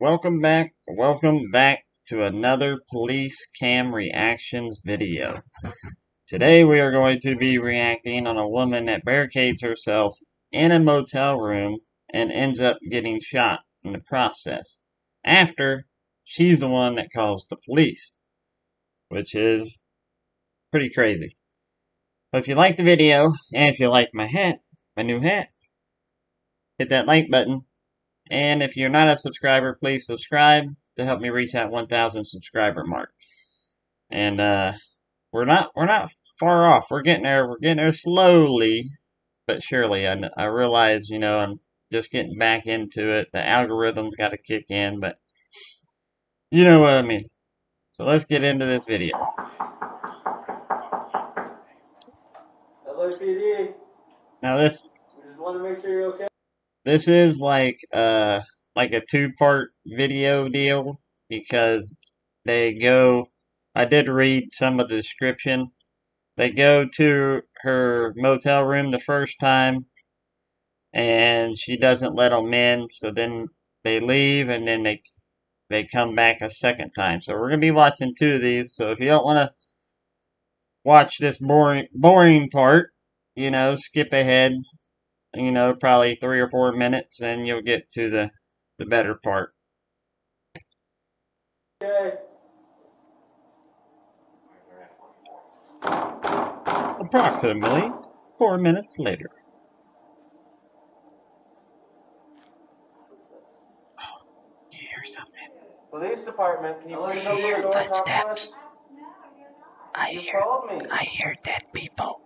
welcome back, welcome back to another police cam reactions video. Today we are going to be reacting on a woman that barricades herself in a motel room and ends up getting shot in the process. After she's the one that calls the police, which is pretty crazy. If you like the video, and if you like my hat, my new hat, hit that like button. And if you're not a subscriber, please subscribe to help me reach that 1,000 subscriber mark. And uh, we're not we're not far off. We're getting there. We're getting there slowly, but surely. I, I realize, you know, I'm just getting back into it. The algorithm's got to kick in, but you know what I mean. So let's get into this video. LAPD, Now this we just want to make sure you're okay. This is like uh like a two part video deal because they go I did read some of the description. They go to her motel room the first time and she doesn't let them in so then they leave and then they they come back a second time. So we're going to be watching two of these. So if you don't want to watch this boring boring part, you know, skip ahead you know, probably three or four minutes, and you'll get to the, the better part. Okay. Approximately four minutes later. Oh, you hear something? Police department, can you please I open the hear door and talk to footsteps. us? I You hear called me. I hear dead people.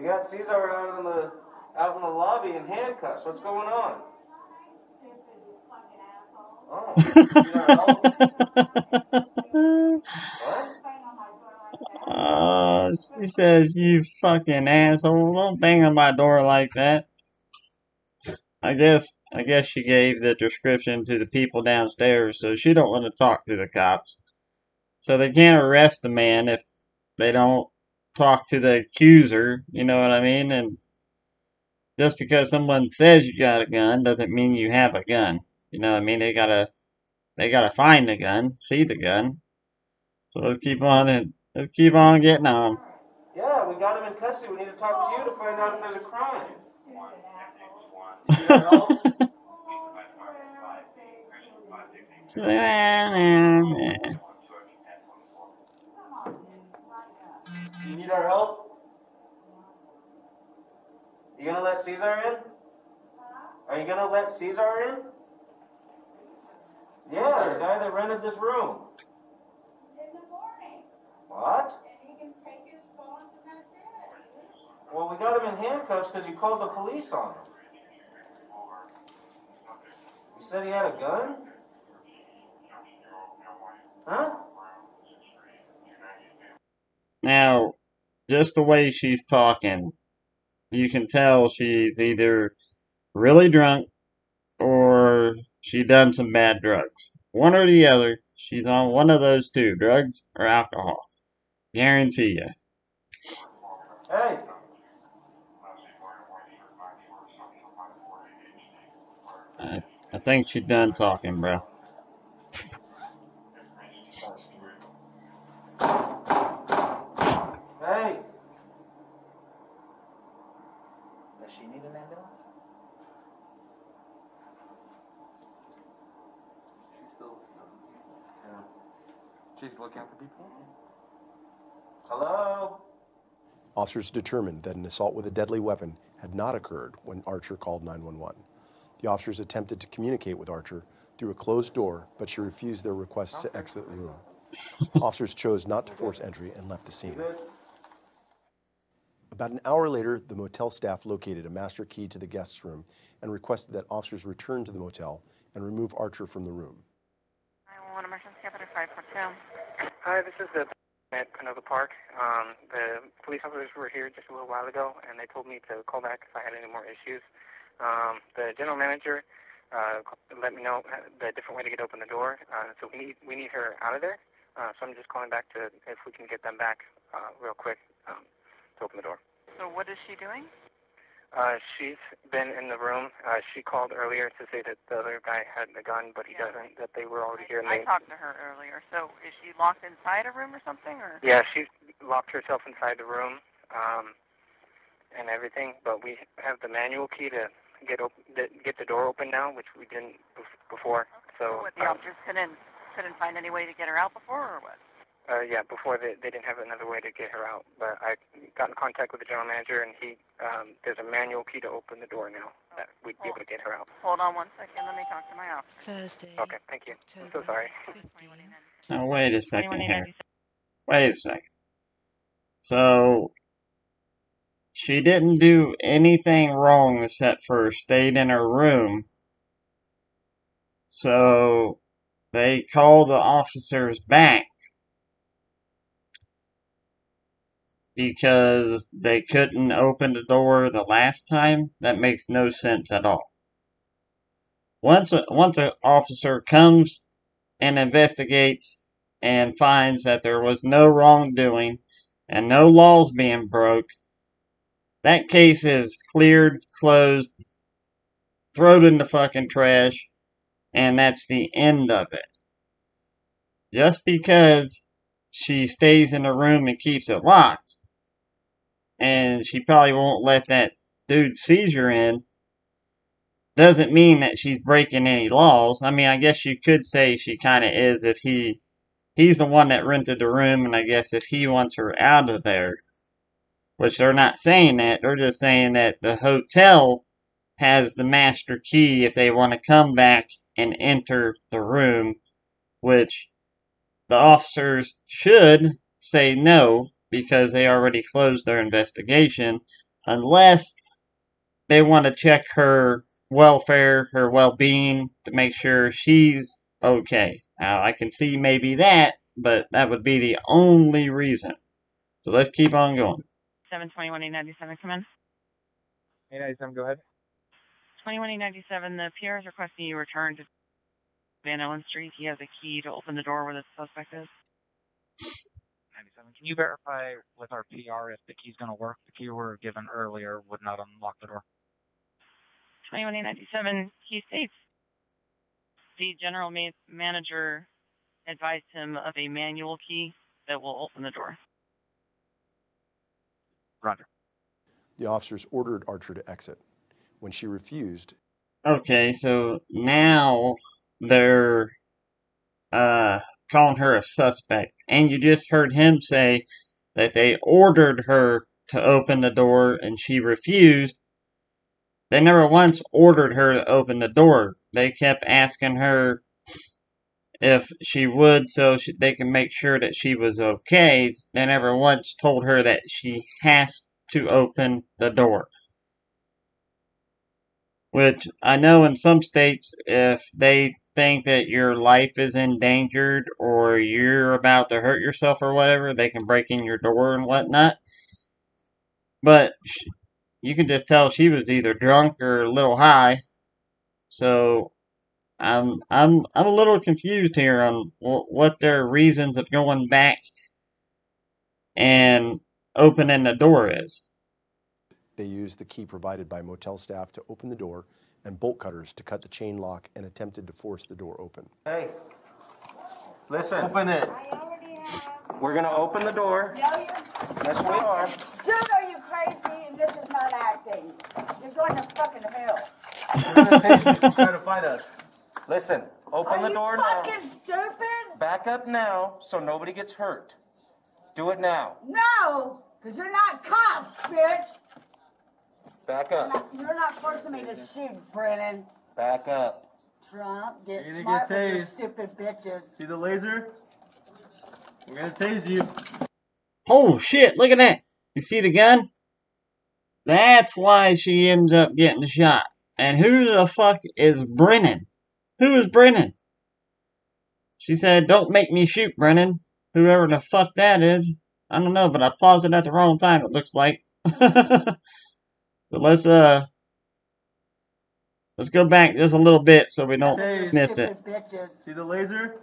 We got Caesar out in the out in the lobby in handcuffs. What's going on? Oh, you not uh, she says, you fucking asshole, don't bang on my door like that. I guess, I guess she gave the description to the people downstairs, so she don't want to talk to the cops. So they can't arrest the man if they don't talk to the accuser, you know what I mean? And just because someone says you got a gun doesn't mean you have a gun. You know what I mean? They gotta they gotta find the gun, see the gun. So let's keep on and let's keep on getting on. Yeah, we got him in custody. We need to talk to you to find out if there's a crime. You need our help? You need our help? You gonna let Caesar in? Are you gonna let Caesar in? Yeah, the guy that rented this room. in the morning, What? and he can take his phones and that's it. Well, we got him in handcuffs because you called the police on him. You said he had a gun? Huh? Now, just the way she's talking, you can tell she's either really drunk or she done some bad drugs. One or the other. She's on one of those two, drugs or alcohol. Guarantee you. Hey, I, I think she's done talking, bro. hey. Does she need an ambulance? She's still. Yeah. She's looking after people? Hello? Officers determined that an assault with a deadly weapon had not occurred when Archer called 911. The officers attempted to communicate with Archer through a closed door, but she refused their requests to exit the room. officers chose not to force entry and left the scene. About an hour later, the motel staff located a master key to the guest's room and requested that officers return to the motel and remove Archer from the room. 911 emergency operator 542. Hi, this is the at Canoga Park. Um, the police officers were here just a little while ago, and they told me to call back if I had any more issues. Um, the general manager uh, let me know the different way to get open the door, uh, so we need we need her out of there. Uh, so I'm just calling back to if we can get them back uh, real quick um, to open the door. So what is she doing? Uh, she's been in the room. Uh, she called earlier to say that the other guy had the gun, but he Yeah. doesn't. That they were already here. And I they, talked to her earlier. So is she locked inside a room or something, or? yeah, she locked herself inside the room um, and everything. But we have the manual key to get op- th- get the door open now, which we didn't bef- before. So what the um, officers couldn't couldn't find any way to get her out before, or what? Uh, yeah, before they, they didn't have another way to get her out. But I got in contact with the general manager, and he um, there's a manual key to open the door now that we'd be able to get her out. Hold on one second. Let me talk to my office. Thursday. Okay, thank you. I'm so sorry. Now wait a second here. Wait a second. So she didn't do anything wrong except for stayed in her room. So they called the officers back because they couldn't open the door the last time. That makes no sense at all. Once once an officer comes and investigates and finds that there was no wrongdoing and no laws being broke, that case is cleared, closed, thrown in the fucking trash, and that's the end of it. Just because she stays in the room and keeps it locked, and she probably won't let that dude Caesar in, doesn't mean that she's breaking any laws. I mean, I guess you could say she kind of is if he he's the one that rented the room, and I guess if he wants her out of there, which they're not saying that, they're just saying that the hotel has the master key if they want to come back and enter the room, which the officers should say no because they already closed their investigation, unless they want to check her welfare, her well being, to make sure she's okay. Now, I can see maybe that, but that would be the only reason. So let's keep on going. 721 897, come in. 897, go ahead. 21 897, the PR is requesting you return to Van Ellen Street. He has a key to open the door where the suspect is. 97. Can you verify with our PR if the key's going to work? The key we were given earlier would not unlock the door. 21 897, he states the general ma- manager advised him of a manual key that will open the door. Roger. The officers ordered Archer to exit. When she refused, Okay, so now they're uh calling her a suspect. And you just heard him say that they ordered her to open the door and she refused. They never once ordered her to open the door. They kept asking her if she would so she, they can make sure that she was okay. They never once told her that she has to open the door. Which I know in some states, if they think that your life is endangered or you're about to hurt yourself or whatever, they can break in your door and whatnot. But you can just tell she was either drunk or a little high. So I'm I'm I'm a little confused here on wh- what their reasons of going back and opening the door is. they used the key provided by motel staff to open the door and bolt cutters to cut the chain lock and attempted to force the door open. Hey, listen. Open it. I already have. We're gonna open the door. No, you're. Yes, we are. Dude, are you crazy? And this is not acting. You're going to fucking hell. We're gonna take you. Try to fight us. Listen, open Are the door now. Are you fucking stupid? Back up now so nobody gets hurt. Do it now. No, because you're not cops, bitch. Back You're up. not, you're not forcing me to shoot, Brennan. Back up. Trump, get You're gonna smart get with your tased. stupid bitches. See the laser? We're gonna tase you. Oh shit, look at that. You see the gun? That's why she ends up getting shot. And who the fuck is Brennan? Who is Brennan? She said, Don't make me shoot, Brennan. Whoever the fuck that is. I don't know, but I paused it at the wrong time, it looks like. so let's uh let's go back just a little bit so we don't Tase. miss it. See the laser?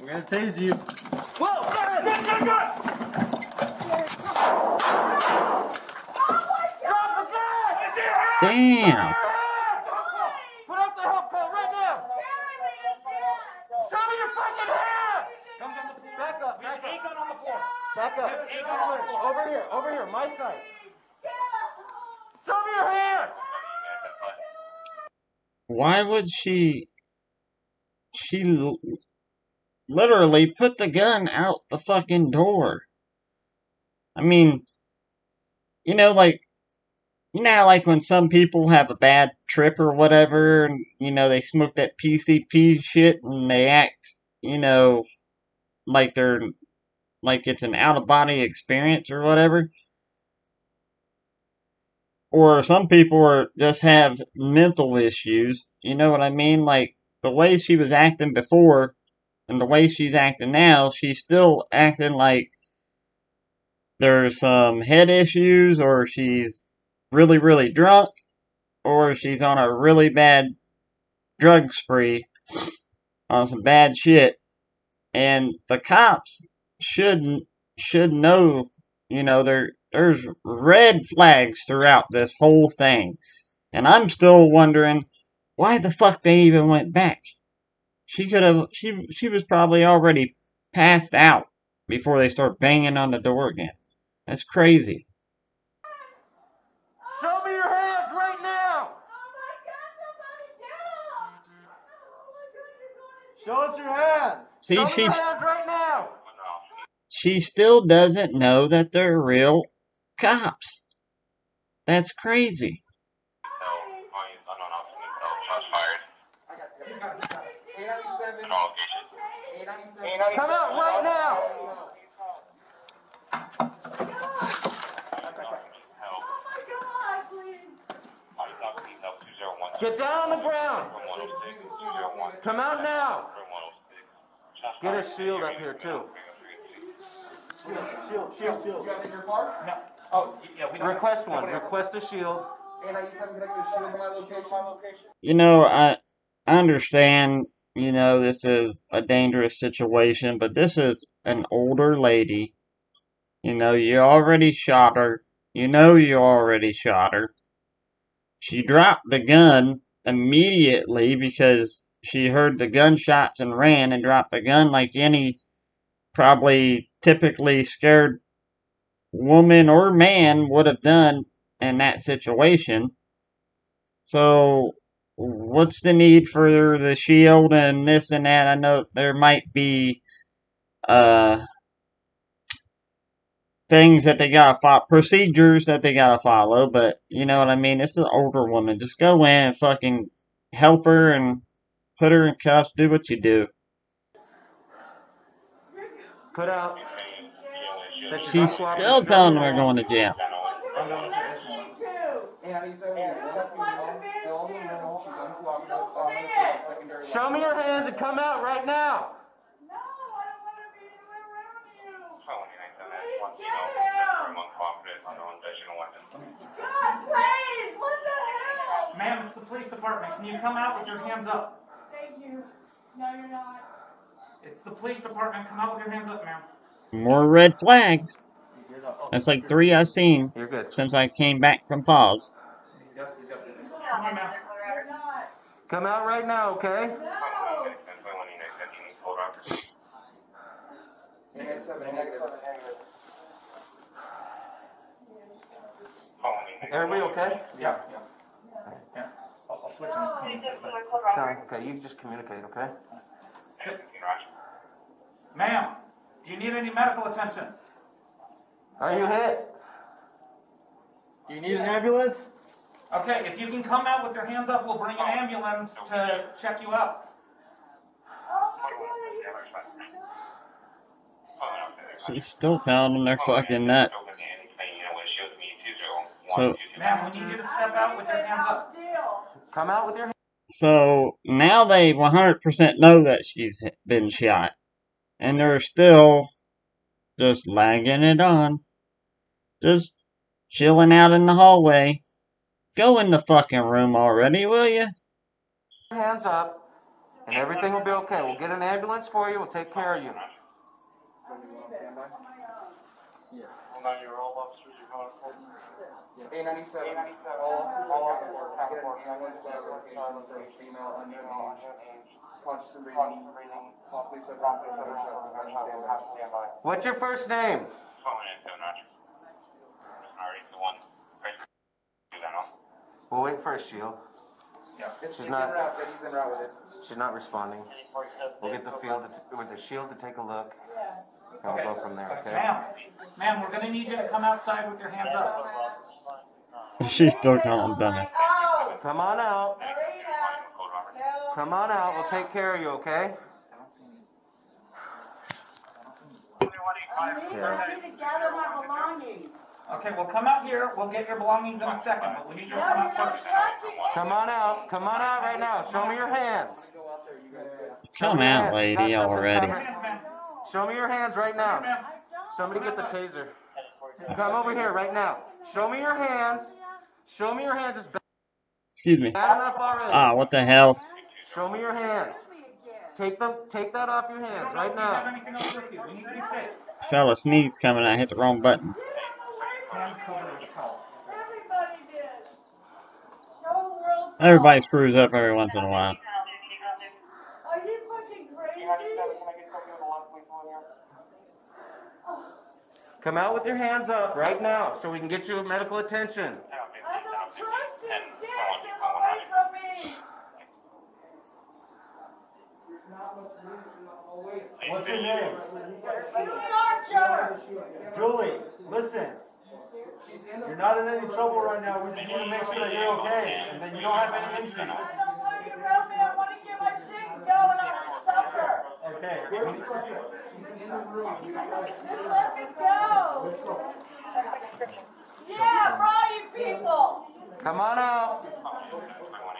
We're gonna tase you. Oh my god! Damn. Put up the help call right now. Show me your fucking hands. Come, come, back up, back up. gun on the floor. Back up. Over here, over here, my side. Show me your hands. Why would she? She literally put the gun out the fucking door. I mean, you know, like, you know, like when some people have a bad trip or whatever, and you know they smoke that PCP shit and they act, you know, like they're like it's an out of body experience or whatever. Or some people are just have mental issues. You know what I mean? Like the way she was acting before and the way she's acting now, she's still acting like there's some head issues or she's really, really drunk or she's on a really bad drug spree on some bad shit. And the cops should should know, you know, there there's red flags throughout this whole thing. And I'm still wondering why the fuck they even went back. She could have she she was probably already passed out before they start banging on the door again. That's crazy. Show me your hands right now. Oh God, Show us your hands. See, Show me your hands right now. she still doesn't know that they're real cops. That's crazy. Come out right now. Get down on the ground. Come out now. Get a shield up here too. Shield, shield, shield. No. Oh, yeah, we don't. Request one. Request a shield. You know, I I understand, you know, this is a dangerous situation, but this is an older lady. You know, you already shot her. You know you already shot her. She dropped the gun immediately because she heard the gunshots and ran and dropped the gun like any probably typically scared woman or man would have done in that situation. So, what's the need for the shield and this and that? I know there might be uh things that they gotta follow, procedures that they gotta follow, but you know what I mean? This is an older woman. Just go in and fucking help her and put her in cuffs. Do what you do. Put out. That she's She's still telling them we're going to jail. Going to jail. Show me your hands and come out right now. No, I don't want to be around you. Please get him. God, please, what the hell? Ma'am, it's the police department. Can you come out with your hands up? Thank you. No, you're not. It's the police department. Come out with your hands up, ma'am. More red flags. That's like three I've seen You're good. since I came back from pause. Come on, ma'am. You're not. Come out right now, okay? No. Everybody okay? Yeah, yeah. Yeah. I'll, I'll switch them. No, okay, you just communicate, okay? Ma'am, do you need any medical attention? Are you hit? Do you need an ambulance? Okay, if you can come out with your hands up, we'll bring an ambulance to check you out. She's still pounding their fucking nuts. So, Ma'am, we need you to step out with your hands up. Come out with your hands. so now they 100% know that she's been shot. And they're still just lagging it on. Just chilling out in the hallway. Go in the fucking room already, will you? hands up, and everything will be okay. We'll get an ambulance for you. We'll take care of you. A ninety-seven, all officers are accounted for, get an ambulance to our location for a female unknown age. Conscious and breathing, possibly suffering from a gunshot wound, stand by. What's your first name? We'll wait for a shield. It's, She's it's not- route, route it. She's not responding. We'll get the field to, with the shield to take a look. And we'll go from there, okay? Ma'am, ma'am, we're gonna need you to come outside with your hands up. She's still calling Bennett. Oh, Come on out. Marina. Hello. Come on out. We'll take care of you, okay? I I need to gather my belongings. Okay, well, come out here, we'll get your belongings in a second, but we need you No, to come you're out not first. touching it. Come on out. Come on out right now. Show me your hands. Come out, lady, already. Hands, ma'am. Show me your hands right now. I don't. Somebody get the taser. Come over here right now. Show me your hands. Show me your hands. It's Excuse me. enough already. Ah, what the hell? Show me your hands. Take them. Take that off your hands right Do you have now. anything else with you? We need to be safe. Fella sneeze coming. I hit the wrong button. Get him away Hand from covered me. with a towel. Everybody did. The whole world saw Everybody it. screws up every once in a while. Are you fucking crazy? Come out with your hands up right now so we can get you medical attention. I don't trust him. Get him away from me. What's your name? Julie Archer. Julie, listen. You're not in any trouble right now. We just want to make sure that you're okay and that you don't have any injuries. I don't want you around me. I want to get my shit and go and I'm a sucker. Okay. Just let me go. Yeah, for all you people. Come on out.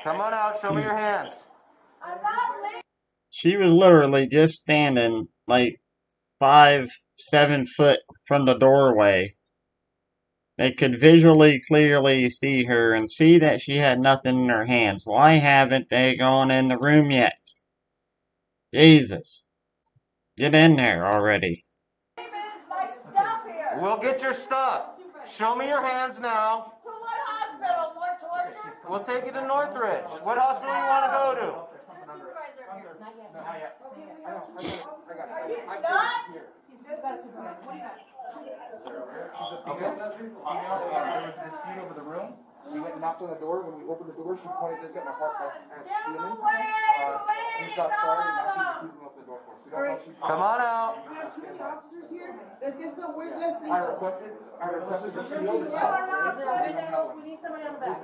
Come on out. Show me your hands. I'm not leaving. She was literally just standing like five, seven foot from the doorway. They could visually clearly see her and see that she had nothing in her hands. Why haven't they gone in the room yet? Jesus. Get in there already. my stuff here. We'll get your stuff. Show me your hands now. To what hospital? More torture? We'll take you to Northridge. What hospital do you want to go to? Are you nuts? Okay. There was a dispute over the room. We went and knocked on the door. When we opened the door, she pointed this at my heart as, as Get him stealing. away, Uh, please. two fired, and now she's No. open the door for us. We don't know if she's. Come on out. We have too many officers here. Let's get some, where's Leslie? I requested, I requested the shield. You are not Is there a window? We need somebody on the back.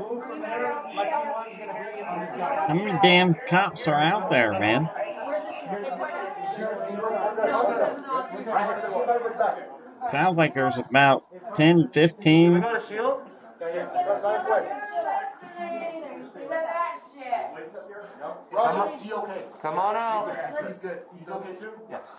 Move from there, like no gonna be in on this guy. How many damn cops are out there, man? Where's the shield? Is the shield? She was No, it's seven officers. Sounds like there's about 10, We 15. Got a shield? You're listening to that shit. Is he okay? Come on out. He's good. He's okay too? Yes.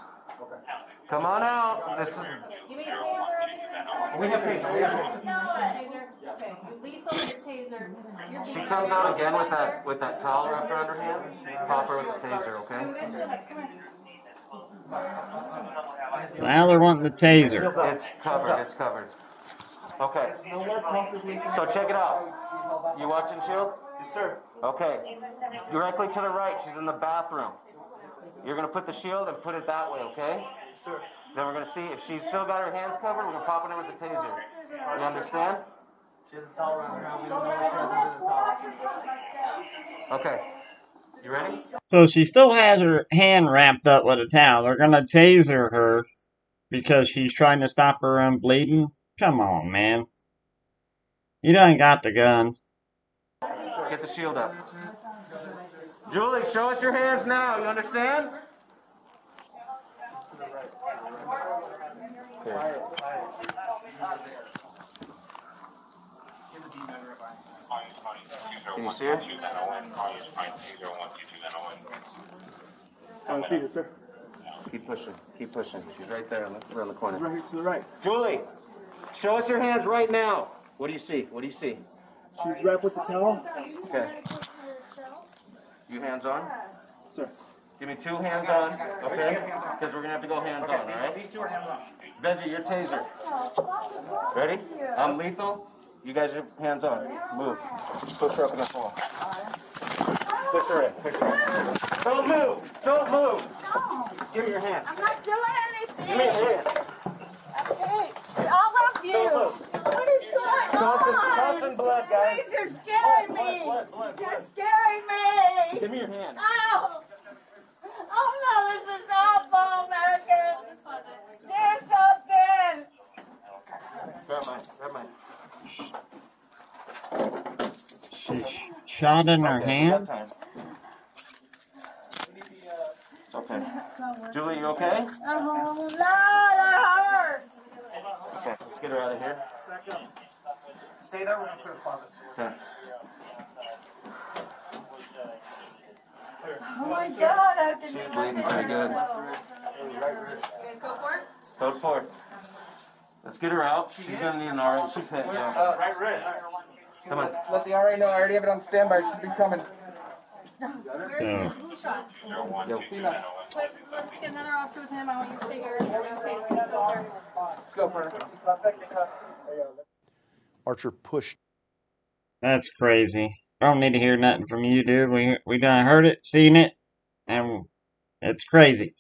Come on out. This is. Give me a taser. We have taser. We have taser. Know it. Taser. Okay, you lead them with your taser. You're She comes out again with that with that towel wrapped around her hand. Pop her with the taser, okay? Come here. Come here. So now they're wanting the taser. It's covered. It's covered. Okay. So check it out. You watching Shield? Yes, sir. Okay. Directly to the right. She's in the bathroom. You're gonna put the shield and put it that way, okay? Sir. Then we're gonna see if she's still got her hands covered. We're gonna pop it in with the taser. You understand? She has a towel around her hand. We don't know what she has under the towel. Okay. You ready? So she still has her hand wrapped up with a towel. They're gonna taser her because she's trying to stop her own bleeding. Come on, man. You done got the gun. Get the shield up. Julie, show us your hands now. You understand? Can you see her? Oh, it's easy, sir. Keep pushing. Keep pushing. She's right there on the, around the corner. Right here to the right. Julie, show us your hands right now. What do you see? What do you see? She's wrapped with the towel. Okay. You hands on? Sir. Give me two hands on, okay? Because we're gonna have to go hands on, all right? These two are hands on. Benji, your taser. Ready? I'm lethal. You guys are hands on. Move. Push her up in the floor. Push her in. Push her in. Don't move. Don't move. Give me your hands. I'm not doing anything. Give me your hands. Okay, all of you. Don't. What is going Tossing, on? tossing blood, guys. Please, you're scaring Blood, me. blood, blood, blood. You're scaring me. Give me your hands. Ow! Oh. oh no, this is awful, American. Do something. Grab mine. Grab mine. She shot in her Okay, we hand. It's okay. Julie, you okay? Oh no, that hurts. Okay, let's get her out of here. Stay there, we're gonna clear the closet. Okay. Oh my God, I can She's do bleeding nothing pretty good. myself. You guys go for it? Go for it. Let's get her out. She's gonna need an RA. She's hit, yeah. Uh, Right wrist. Come on. let the RA know. I already have it on standby. She should be coming. Where's Yeah. who shot? Yo. Tina, Wait, let's get another officer with him. I want you to stay here. You're gonna stay go there. let's go, Perna. Archer pushed That's crazy. I don't need to hear nothing from you, dude. We we done heard it, seen it, and it's crazy.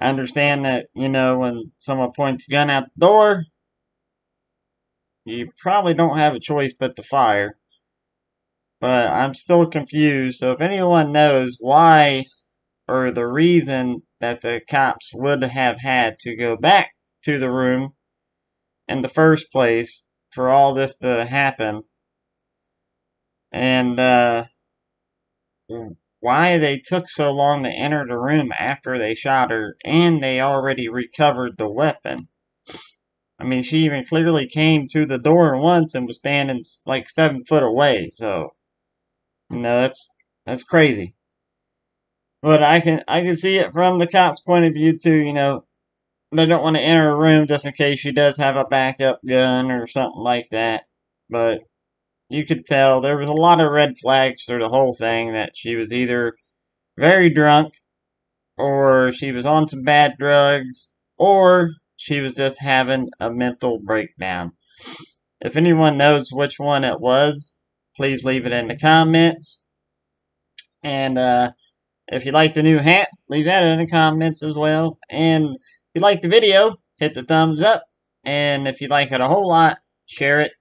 I understand that, you know, when someone points a gun out the door, you probably don't have a choice but to fire. But I'm still confused. So if anyone knows why or the reason that the cops would have had to go back to the room in the first place for all this to happen, and uh, why they took so long to enter the room after they shot her, and they already recovered the weapon. I mean, she even clearly came to the door once and was standing like seven foot away. So, you know, that's that's crazy. But I can I can see it from the cops' point of view too. You know, they don't want to enter a room just in case she does have a backup gun or something like that. But you could tell there was a lot of red flags through the whole thing that she was either very drunk or she was on some bad drugs or she was just having a mental breakdown. If anyone knows which one it was, please leave it in the comments. And uh, if you like the new hat, leave that in the comments as well. And if you like the video, hit the thumbs up. And if you like it a whole lot, share it.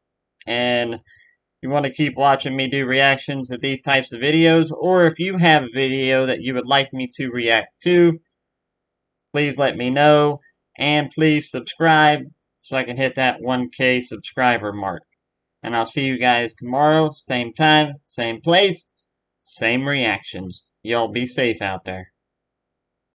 And if you want to keep watching me do reactions to these types of videos, or if you have a video that you would like me to react to, please let me know. And please subscribe so I can hit that 1K subscriber mark. And I'll see you guys tomorrow, same time, same place, same reactions. Y'all be safe out there.